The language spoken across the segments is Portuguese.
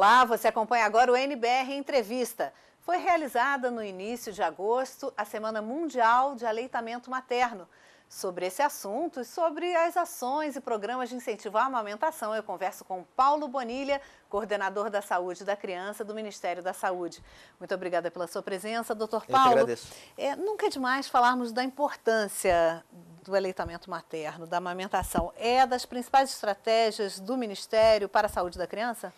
Olá, você acompanha agora o NBR Entrevista. Foi realizada no início de agosto a Semana Mundial de Aleitamento Materno. Sobre esse assunto e sobre as ações e programas de incentivo à amamentação, eu converso com Paulo Bonilha, coordenador da Saúde da Criança do Ministério da Saúde. Muito obrigada pela sua presença, doutor Paulo. Eu que agradeço. É, nunca é demais falarmos da importância do aleitamento materno, da amamentação. É das principais estratégias do Ministério para a Saúde da Criança?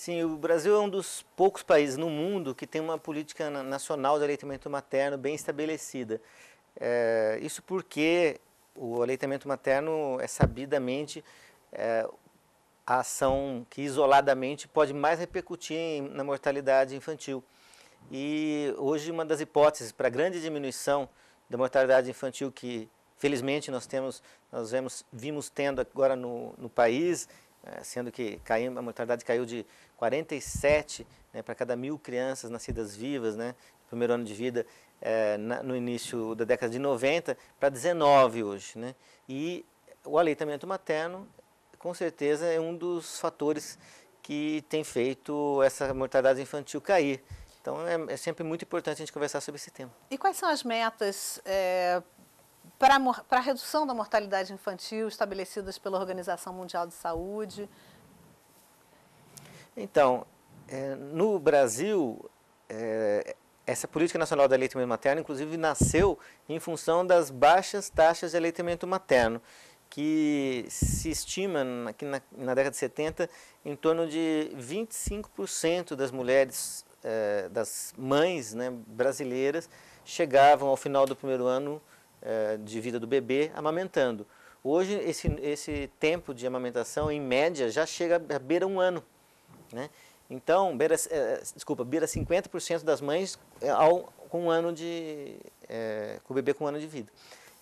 Sim, o Brasil é um dos poucos países no mundo que tem uma política nacional de aleitamento materno bem estabelecida. É, isso porque o aleitamento materno é sabidamente é, a ação que isoladamente pode mais repercutir em, na mortalidade infantil. E hoje uma das hipóteses para grande diminuição da mortalidade infantil que felizmente nós temos, nós vemos, vimos tendo agora no, no país, sendo que caiu, a mortalidade caiu de 47 né, para cada mil crianças nascidas vivas, né, no primeiro ano de vida, é, na, no início da década de 90, para 19 hoje. Né? E o aleitamento materno, com certeza, é um dos fatores que tem feito essa mortalidade infantil cair. Então é, é, sempre muito importante a gente conversar sobre esse tema. E quais são as metas é, para, a redução da mortalidade infantil estabelecidas pela Organização Mundial de Saúde? Então, é, no Brasil, é, essa política nacional de aleitamento materno, inclusive, nasceu em função das baixas taxas de aleitamento materno, que se estima aqui na, na década de 70 em torno de 25% das mulheres, é, das mães né, brasileiras, chegavam ao final do primeiro ano de vida do bebê amamentando. Hoje, esse, esse tempo de amamentação, em média, já chega a beira um ano. Né? Então, beira, é, desculpa, beira 50% das mães é, ao, com um ano de, é, com o bebê com um ano de vida.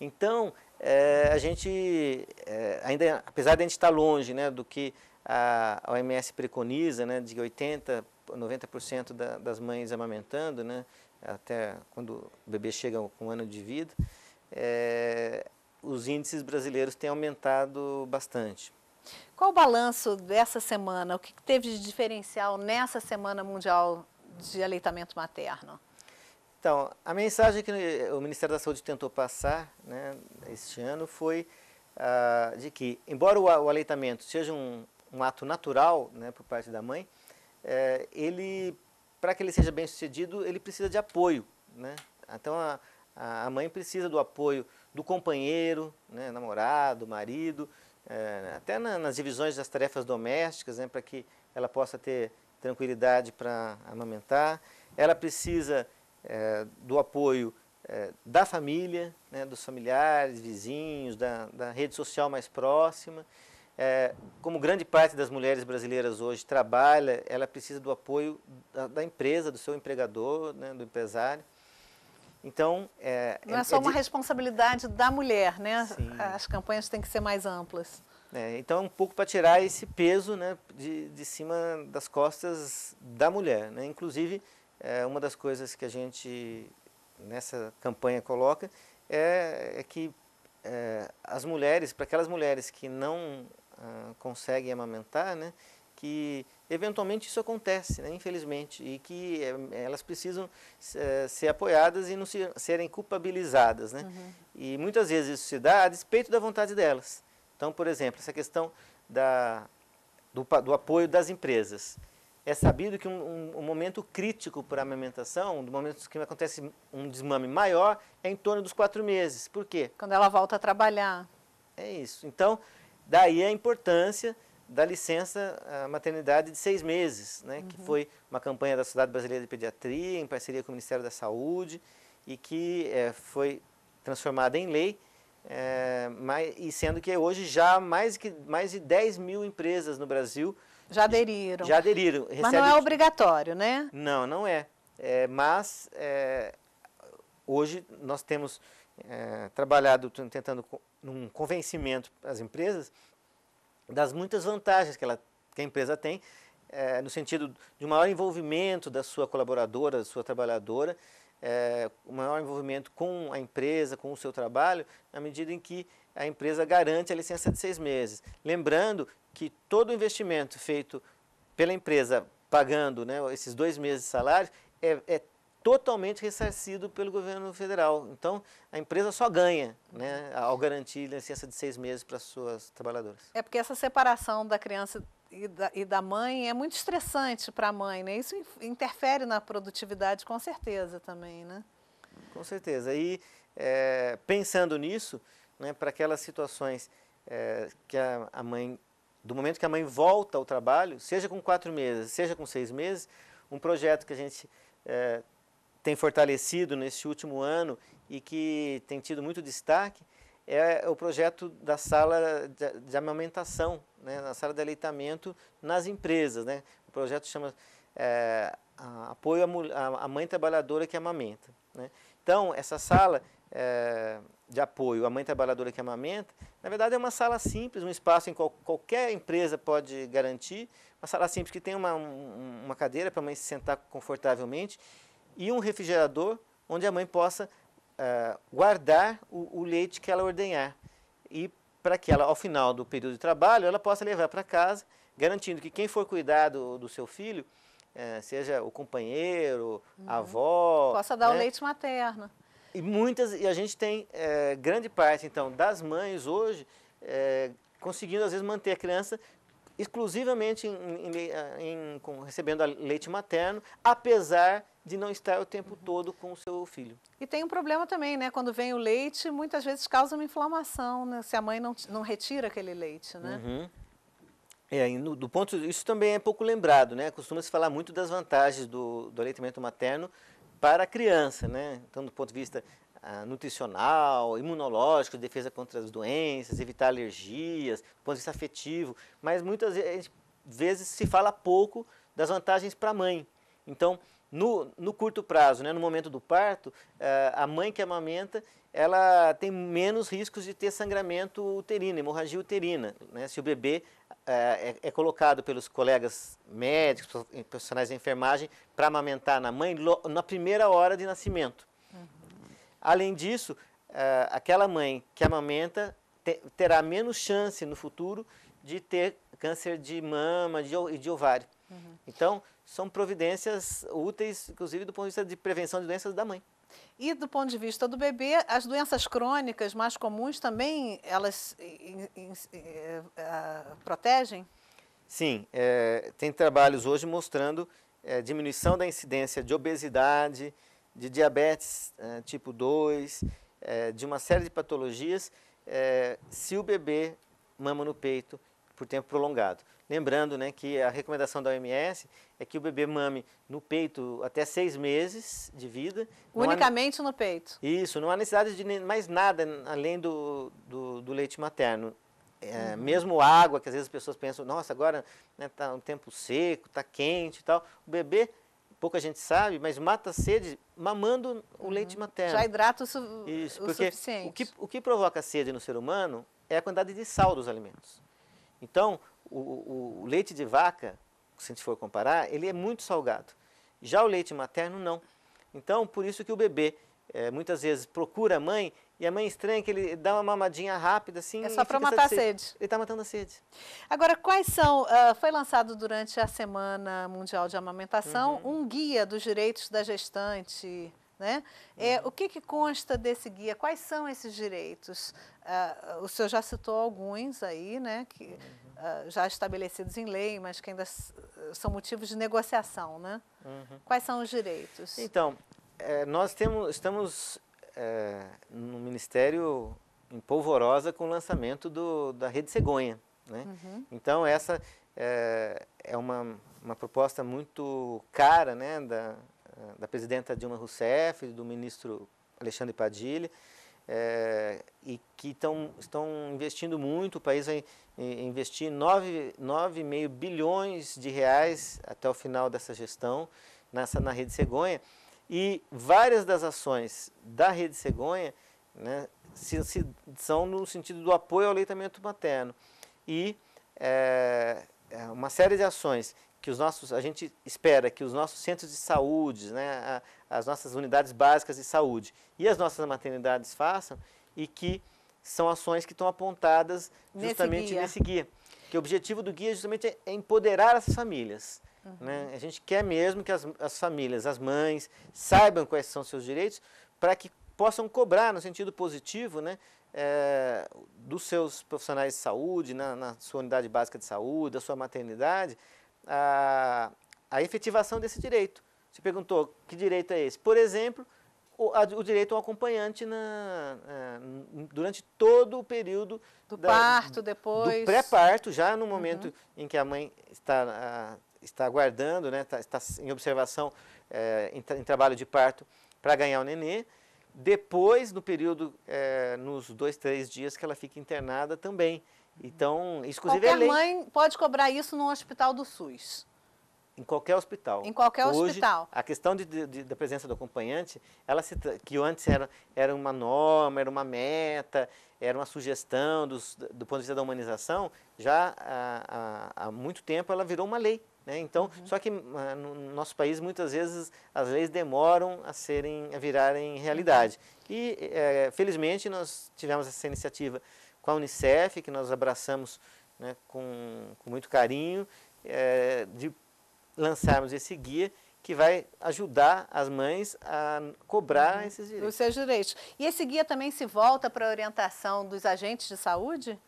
Então, é, a gente, é, ainda, apesar de a gente estar longe né, do que a, a OMS preconiza, né, de 80%, 90% da, das mães amamentando, né, até quando o bebê chega com um ano de vida, é, os índices brasileiros têm aumentado bastante. Qual o balanço dessa semana? O que teve de diferencial nessa Semana Mundial de Aleitamento Materno? Então, a mensagem que o Ministério da Saúde tentou passar né, este ano foi ah, de que, embora o, aleitamento seja um, um, ato natural né, por parte da mãe, é, ele, para que ele seja bem sucedido, ele precisa de apoio. Né? Então, a, a mãe precisa do apoio do companheiro, né, namorado, marido, é, até na, nas divisões das tarefas domésticas, né, para que ela possa ter tranquilidade para amamentar. Ela precisa é, do apoio é, da família, né, dos familiares, vizinhos, da, da, rede social mais próxima. Como grande parte das mulheres brasileiras hoje trabalha, ela precisa do apoio da, da empresa, do seu empregador, né, do empresário. Então, é, não é, é só é uma de... responsabilidade da mulher, né? Sim. As campanhas têm que ser mais amplas. É, então, um pouco para tirar esse peso né, de, de cima das costas da mulher. Né? Inclusive, é, uma das coisas que a gente nessa campanha coloca é, é que é, as mulheres, para aquelas mulheres que não ah, conseguem amamentar, né, que eventualmente isso acontece, né, infelizmente, e que é, elas precisam é, ser apoiadas e não ser, serem culpabilizadas. Né? Uhum. E muitas vezes isso se dá a despeito da vontade delas. Então, por exemplo, essa questão da, do, do apoio das empresas. É sabido que um, um, um, momento crítico para a amamentação, do momento que acontece um desmame maior, é em torno dos quatro meses. Por quê? Quando ela volta a trabalhar. É isso. Então, daí a importância da licença maternidade de seis meses, né, uhum. que foi uma campanha da Sociedade Brasileira de Pediatria, em parceria com o Ministério da Saúde, e que é, foi transformada em lei, é, e sendo que hoje já mais, que, mais de 10 mil empresas no Brasil já aderiram. Já aderiram. Mas não é obrigatório, né? Não, não é. é mas é, hoje nós temos é, trabalhado, tentando um convencimento às empresas das muitas vantagens que, ela, que a empresa tem, é, no sentido de um maior envolvimento da sua colaboradora, da sua trabalhadora, é, um maior envolvimento com a empresa, com o seu trabalho, na medida em que a empresa garante a licença de seis meses. Lembrando que todo investimento feito pela empresa pagando né, esses dois meses de salário, é, é totalmente ressarcido pelo governo federal. Então, a empresa só ganha né, ao garantir licença de seis meses para suas trabalhadoras. É porque essa separação da criança e da, e da mãe é muito estressante para a mãe, né? Isso interfere na produtividade com certeza também, né? Com certeza. E é, pensando nisso, né, para aquelas situações é, que a, a mãe, do momento que a mãe volta ao trabalho, seja com quatro meses, seja com seis meses, um projeto que a gente é, tem fortalecido nesse último ano e que tem tido muito destaque é o projeto da sala de, de amamentação, né, na sala de aleitamento nas empresas. Né? O projeto chama é, Apoio à Mãe Trabalhadora que Amamenta. Né? Então, essa sala é, de apoio à mãe trabalhadora que amamenta, na verdade é uma sala simples, um espaço em qual qualquer empresa pode garantir, uma sala simples que tem uma, uma cadeira para a mãe se sentar confortavelmente e um refrigerador onde a mãe possa uh, guardar o, o, leite que ela ordenhar e para que ela, ao final do período de trabalho, ela possa levar para casa, garantindo que quem for cuidar do, do seu filho, uh, seja o companheiro, uhum. a avó... Possa dar né? o leite materno. E muitas, e a gente tem é, grande parte, então, das mães hoje conseguindo, às vezes, manter a criança exclusivamente em, em, em, com, recebendo leite materno, apesar de não estar o tempo uhum. todo com o seu filho. E tem um problema também, né? Quando vem o leite, muitas vezes causa uma inflamação, né? Se a mãe não, não retira aquele leite, né? Uhum. É, no, do ponto, isso também é pouco lembrado, né? Costuma-se falar muito das vantagens do, do aleitamento materno para a criança, né? Então, do ponto de vista ah, nutricional, imunológico, defesa contra as doenças, evitar alergias, do ponto de vista afetivo, mas muitas vezes se fala pouco das vantagens para a mãe. Então, no, no, curto prazo, né, no momento do parto, eh, a mãe que amamenta, ela tem menos riscos de ter sangramento uterino, hemorragia uterina. Né? Se o bebê é, é, colocado pelos colegas médicos, profissionais da enfermagem, para amamentar na mãe na primeira hora de nascimento. Além disso, é, aquela mãe que amamenta te, terá menos chance no futuro de ter câncer de mama e de, de, ovário. Uhum. Então, são providências úteis, inclusive do ponto de vista de prevenção de doenças da mãe. E do ponto de vista do bebê, as doenças crônicas mais comuns também, elas in, in, in, uh, protegem? Sim, é, tem trabalhos hoje mostrando é, diminuição da incidência de obesidade, de diabetes é, tipo 2, de uma série de patologias, se o bebê mama no peito por tempo prolongado. Lembrando né, que a recomendação da OMS é que o bebê mame no peito até seis meses de vida. Unicamente há... no peito? Isso, não há necessidade de mais nada além do, do, do leite materno. É, uhum. Mesmo água, que às vezes as pessoas pensam, nossa, agora está né, um tempo seco, está quente e tal. O bebê, pouca gente sabe, mas mata a sede mamando o uhum. leite materno. Já hidrata o, su Isso, o porque suficiente. O que, o que provoca sede no ser humano é a quantidade de sal dos alimentos. Então, o, o, leite de vaca, se a gente for comparar, ele é muito salgado. Já o leite materno, não. Então, por isso que o bebê é, muitas vezes procura a mãe e a mãe estranha que ele dá uma mamadinha rápida assim. É só para matar a sede. sede. Ele está matando a sede. Agora, quais são? Uh, foi lançado durante a Semana Mundial de Amamentação uhum. um guia dos direitos da gestante. Né? É, uhum. o que, que consta desse guia? Quais são esses direitos? Uh, o senhor já citou alguns aí, né? Que, uhum uh, já estabelecidos em lei, mas que ainda são motivos de negociação, né? Uhum. Quais são os direitos? Então, é, nós temos, estamos é, no Ministério em polvorosa com o lançamento do, da Rede Cegonha, né? Uhum. Então, essa é, é uma, uma proposta muito cara, né, da, da presidenta Dilma Rousseff, do ministro Alexandre Padilha, é, e que tão, estão investindo muito, o país vai investir 9,5 bilhões de reais até o final dessa gestão nessa, na Rede Cegonha, e várias das ações da Rede Cegonha né, se, se, são no sentido do apoio ao aleitamento materno. E é, uma série de ações que os nossos, a gente espera que os nossos centros de saúde, né, as nossas unidades básicas de saúde e as nossas maternidades façam e que são ações que estão apontadas justamente nesse guia. nesse guia. que o objetivo do guia justamente é, é empoderar as famílias. Uhum. Né? A gente quer mesmo que as, as famílias, as mães, saibam quais são seus direitos para que possam cobrar no sentido positivo, né, é, dos seus profissionais de saúde, na, na, sua unidade básica de saúde, da sua maternidade, a, a efetivação desse direito. Você perguntou que direito é esse? Por exemplo, o, a, o direito ao acompanhante na, é, durante todo o período do da, parto, depois do pré-parto, já no momento uhum. em que a mãe está a, está aguardando, né, está, está em observação é, em, em trabalho de parto para ganhar o nenê depois, no período, é, nos dois, três dias que ela fica internada também. Então, inclusive é Qualquer é lei. mãe pode cobrar isso no hospital do SUS. Em qualquer hospital. Em qualquer Hoje, hospital. A questão de, de, da presença do acompanhante, ela se, que antes era, era uma norma, era uma meta, era uma sugestão dos, do ponto de vista da humanização, já há, há, há muito tempo ela virou uma lei. Né? Então, uhum. só que ah, no nosso país muitas vezes as leis demoram a serem, a virarem realidade. Uhum. E é, felizmente nós tivemos essa iniciativa com a Unicef, que nós abraçamos né, com, com muito carinho, é, de lançarmos esse guia que vai ajudar as mães a cobrar uhum. esses direitos. Os seus direitos. E esse guia também se volta para a orientação dos agentes de saúde?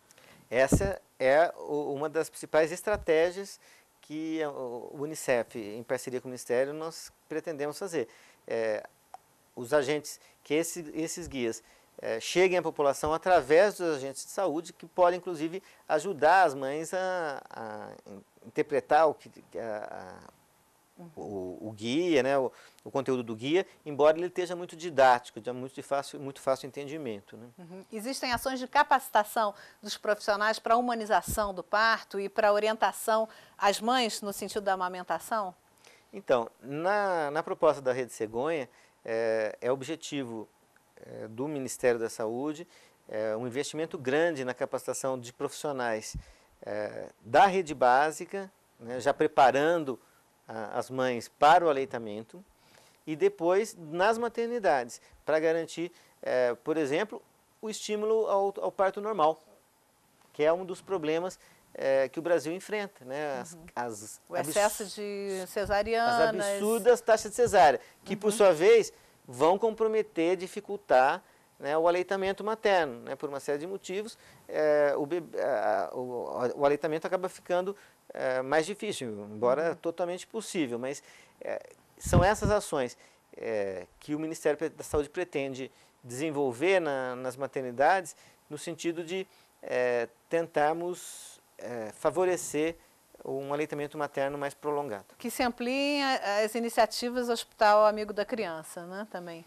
Essa é uma das principais estratégias que o Unicef, em parceria com o Ministério, nós pretendemos fazer. É, os agentes, que esse, esses guias é, cheguem à população através dos agentes de saúde, que podem, inclusive, ajudar as mães a, a interpretar o que, a, o, o, guia, né, o, o, conteúdo do guia, embora ele esteja muito didático, de muito fácil, muito fácil entendimento. Né? Uhum. Existem ações de capacitação dos profissionais para a humanização do parto e para a orientação às mães no sentido da amamentação? Então, na, na proposta da Rede Cegonha, é, é objetivo do Ministério da Saúde é, um investimento grande na capacitação de profissionais é, da rede básica, né, já preparando as mães para o aleitamento e depois nas maternidades, para garantir, é, por exemplo, o estímulo ao, ao, parto normal, que é um dos problemas é, que o Brasil enfrenta. Né? As, uhum. as o excesso de cesarianas. As absurdas taxas de cesárea, que uhum. por sua vez vão comprometer, dificultar né, o aleitamento materno. Né, por uma série de motivos, é, o, bebê, o, o, aleitamento acaba ficando é, mais difícil, embora uhum. totalmente possível. Mas é, são essas ações é, que o Ministério da Saúde pretende desenvolver na, nas maternidades no sentido de é, tentarmos é, favorecer um aleitamento materno mais prolongado. Que se ampliem as iniciativas Hospital Amigo da Criança, né, também.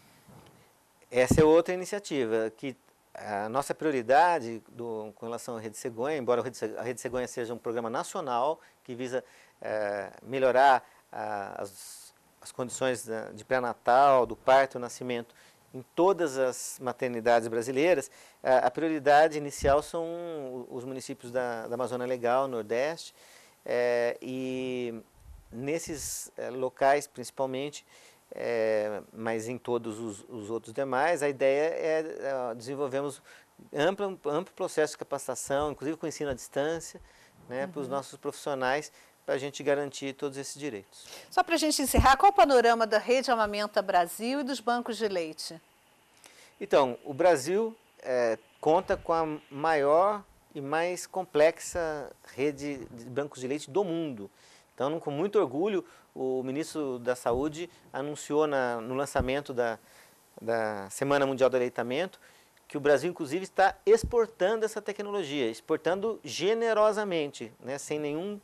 Essa é outra iniciativa que a nossa prioridade do, com relação à Rede Cegonha, embora a Rede Cegonha seja um programa nacional que visa é, melhorar a, as, as, condições de pré-natal, do parto, do nascimento em todas as maternidades brasileiras, a, a prioridade inicial são os municípios da, da Amazônia Legal, Nordeste, é, e nesses é, locais, principalmente, é, mas em todos os, os, outros demais, a ideia é, é desenvolvemos amplo, amplo processo de capacitação, inclusive com ensino à distância, né, uhum. para os nossos profissionais, para a gente garantir todos esses direitos. Só para a gente encerrar, qual o panorama da Rede Amamenta Brasil e dos bancos de leite? Então, o Brasil é, conta com a maior e mais complexa rede de bancos de leite do mundo. Então, com muito orgulho, o ministro da Saúde anunciou na, no lançamento da, da Semana Mundial do Aleitamento que o Brasil, inclusive, está exportando essa tecnologia, exportando generosamente, né, sem nenhum,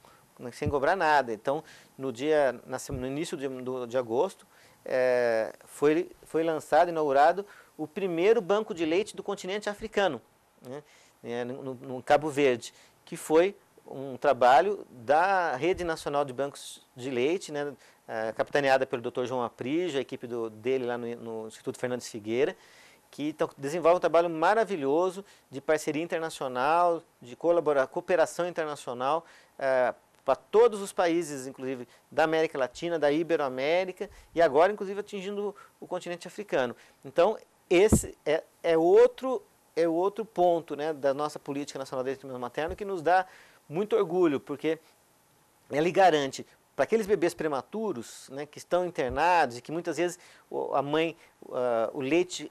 sem cobrar nada. Então, no dia, no início de, do, de agosto, é, foi, foi lançado, inaugurado, o primeiro banco de leite do continente africano, né, né no, no Cabo Verde, que foi um trabalho da Rede Nacional de Bancos de Leite, né, é, capitaneada pelo Dr. João Aprijo, a equipe do, dele lá no, no Instituto Fernandes Figueira, que tão, desenvolve um trabalho maravilhoso de parceria internacional, de cooperação internacional é, para todos os países, inclusive da América Latina, da Iberoamérica e agora, inclusive, atingindo o continente africano. Então, esse é, é outro é outro ponto né, da nossa política nacional de desenvolvimento materno que nos dá muito orgulho, porque ele garante para aqueles bebês prematuros, né, que estão internados e que muitas vezes a mãe, uh, o leite,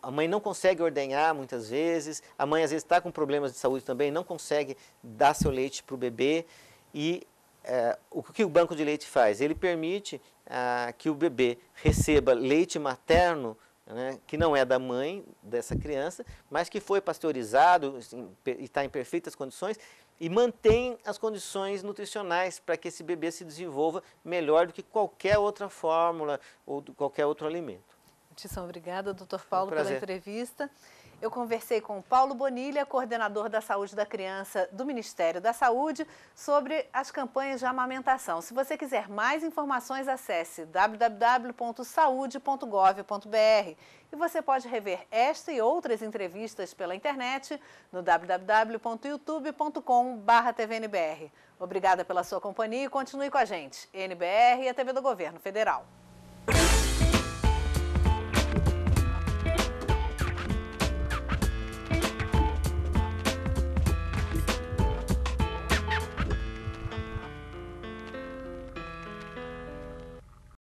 a, mãe não consegue ordenhar muitas vezes, a mãe às vezes está com problemas de saúde também, não consegue dar seu leite para o bebê e uh, o que o banco de leite faz? Ele permite uh, que o bebê receba leite materno né, que não é da mãe dessa criança, mas que foi pasteurizado assim, e está em perfeitas condições e mantém as condições nutricionais para que esse bebê se desenvolva melhor do que qualquer outra fórmula ou qualquer outro alimento. Muitíssimo obrigada, doutor Paulo, um pela entrevista. Eu conversei com Paulo Bonilha, coordenador da saúde da criança do Ministério da Saúde, sobre as campanhas de amamentação. Se você quiser mais informações, acesse www.saude.gov.br. E você pode rever esta e outras entrevistas pela internet no www.youtube.com.br. Obrigada pela sua companhia e continue com a gente. NBR e a TV do Governo Federal.